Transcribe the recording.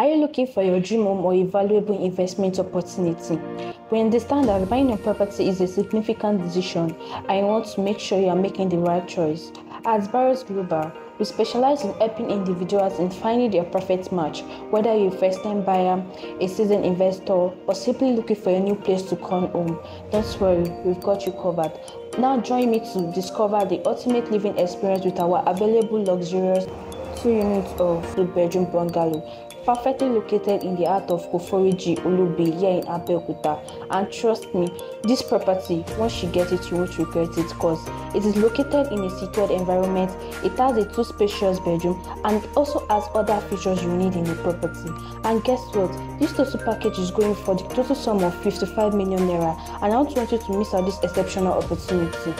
Are you looking for your dream home or a valuable investment opportunity? We understand that buying a property is a significant decision and you want to make sure you are making the right choice. At Barods Global, we specialize in helping individuals in finding their perfect match, whether you're a first time buyer, a seasoned investor, or simply looking for a new place to call home. Don't worry, we've got you covered. Now, join me to discover the ultimate living experience with our available luxurious two units of two bedroom bungalow perfectly located in the heart of Kuforiji Olubi here in Abeokuta. And trust me, this property, once you get it, you won't regret it because it is located in a secured environment. It has a two spacious bedroom and also has other features you need in the property. And guess what? This total package is going for the total sum of 55 million naira. And I don't want you to miss out this exceptional opportunity.